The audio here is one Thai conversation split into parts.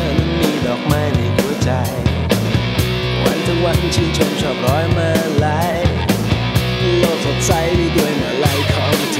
นั้นมีดอกไม้ในหัวใจ วันทั้งวันชื่นชมชอบร้อยมาลายโลกสดใสด้วยเมื่อไของเธอ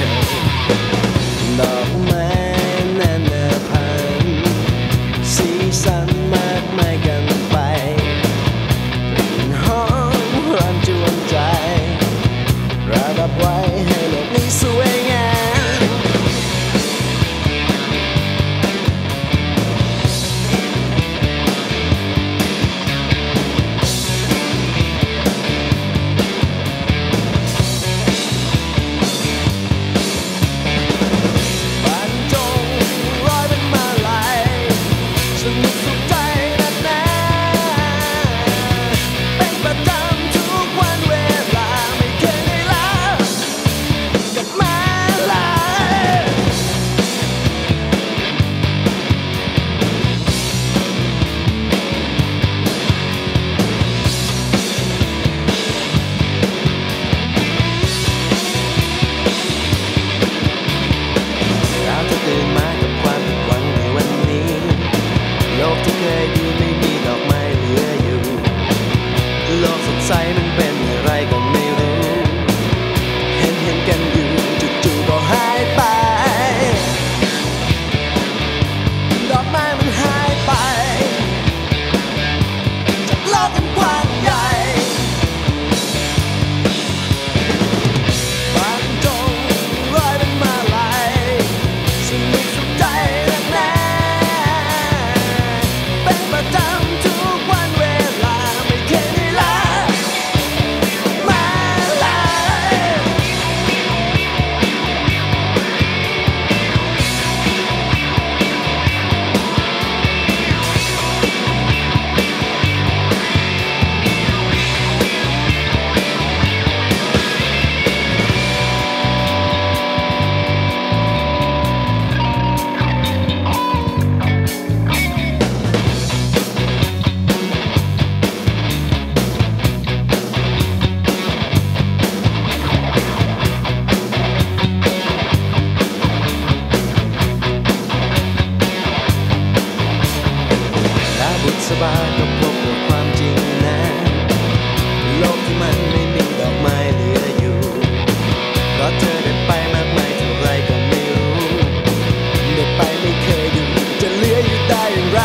ฟ้าก็พบกับความจริงนั้โลกที่มันไม่มีดอกไม้เหลืออยู่ เพราะเธอได้ไปมากมายเท่าไรก็ไม่รู้ได้ไปไม่เคยอยู่จะเหลืออยู่ได้อย่างไร